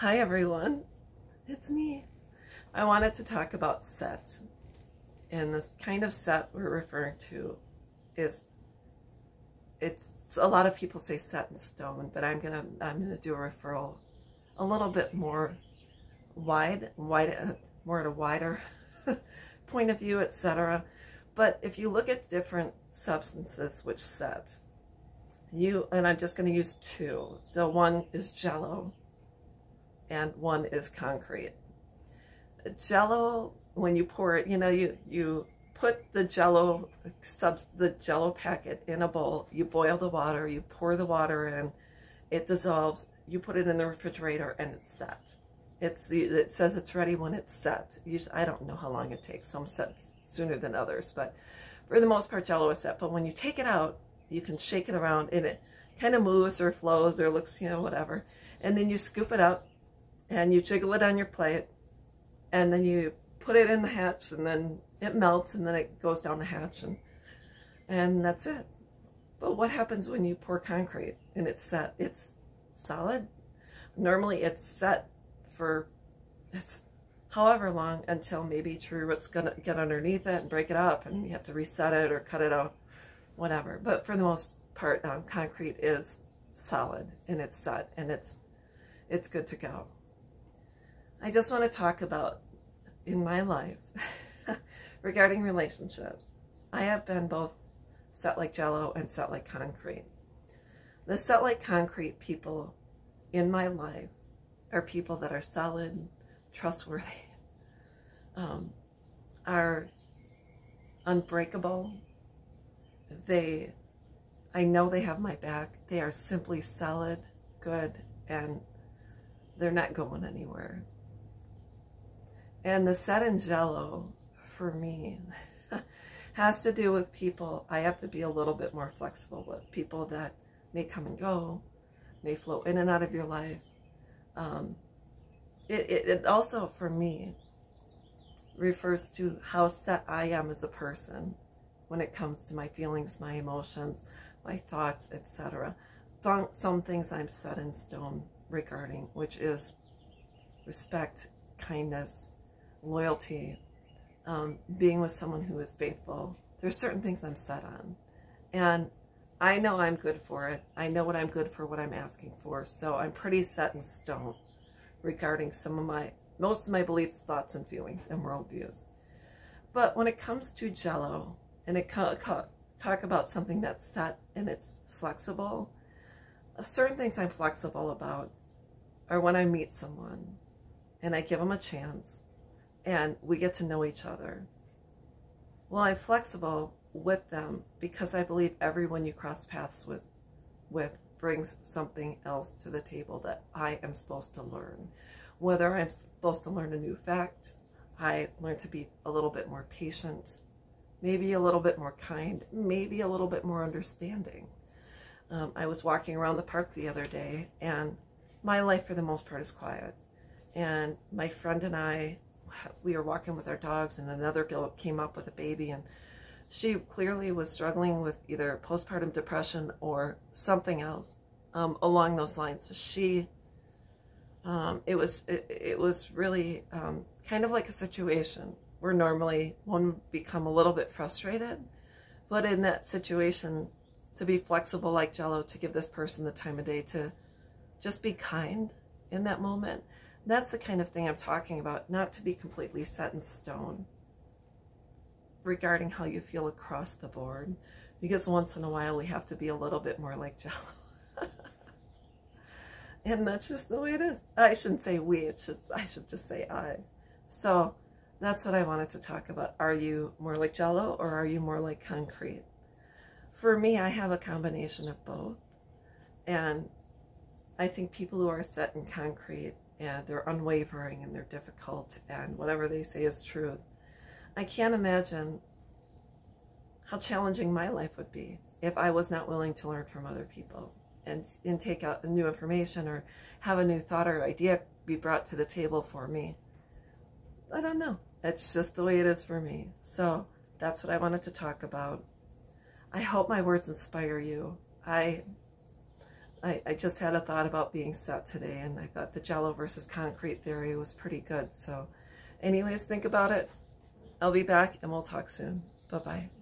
Hi everyone, it's me. I wanted to talk about set. And this kind of set we're referring to is it's a lot of people say set in stone, but I'm gonna I'm gonna do a referral a little bit more wide, wide uh, more at a wider point of view, etc. But if you look at different substances which set, you and I'm just to use two. So one is jello and one is concrete. Jello, when you pour it, you know, you, you put the jello, the jello packet in a bowl, you boil the water, you pour the water in, it dissolves, you put it in the refrigerator and it's set. It's It says it's ready when it's set. Usually, I don't know how long it takes. Some set sooner than others, but for the most part, jello is set. But when you take it out, you can shake it around and it kind of moves or flows or looks, you know, whatever. And then you scoop it up and you jiggle it on your plate and then you put it in the hatch and then it melts and then it goes down the hatch and and that's it. But what happens when you pour concrete and it's set? It's solid. Normally it's set for it's however long until maybe true roots gonna get underneath it and break it up and you have to reset it or cut it out, whatever. But for the most part, um, concrete is solid and it's set and it's it's good to go. I just want to talk about in my life regarding relationships. I have been both set like jello and set like concrete. The set like concrete people in my life are people that are solid, trustworthy, um, are unbreakable. They, I know they have my back. They are simply solid, good, and they're not going anywhere. And the set in jello, for me, has to do with people. I have to be a little bit more flexible with people that may come and go, may flow in and out of your life. Um, it, it, it also, for me, refers to how set I am as a person when it comes to my feelings, my emotions, my thoughts, etc. Some things I'm set in stone regarding, which is respect, kindness, loyalty, um, being with someone who is faithful. There's certain things I'm set on. And I know I'm good for it. I know what I'm good for, what I'm asking for. So I'm pretty set in stone regarding some of my, most of my beliefs, thoughts, and feelings and worldviews. But when it comes to Jello, and it talk about something that's set and it's flexible, certain things I'm flexible about are when I meet someone and I give them a chance and we get to know each other. Well, I'm flexible with them because I believe everyone you cross paths with, with brings something else to the table that I am supposed to learn. Whether I'm supposed to learn a new fact, I learn to be a little bit more patient, maybe a little bit more kind, maybe a little bit more understanding. Um, I was walking around the park the other day, and my life for the most part is quiet. And my friend and I we were walking with our dogs and another girl came up with a baby and she clearly was struggling with either postpartum depression or something else um, along those lines. She, um, it was it, it was really um, kind of like a situation where normally one would become a little bit frustrated, but in that situation, to be flexible like Jello, to give this person the time of day to just be kind in that moment that's the kind of thing I'm talking about, not to be completely set in stone regarding how you feel across the board, because once in a while we have to be a little bit more like Jello. and that's just the way it is. I shouldn't say we, it should, I should just say I. So that's what I wanted to talk about. Are you more like Jello or are you more like concrete? For me, I have a combination of both. And I think people who are set in concrete and they're unwavering and they're difficult and whatever they say is truth. I can't imagine how challenging my life would be if I was not willing to learn from other people and, and take out new information or have a new thought or idea be brought to the table for me. I don't know. It's just the way it is for me. So that's what I wanted to talk about. I hope my words inspire you. I I, I just had a thought about being set today, and I thought the jello versus concrete theory was pretty good. So anyways, think about it. I'll be back, and we'll talk soon. Bye-bye.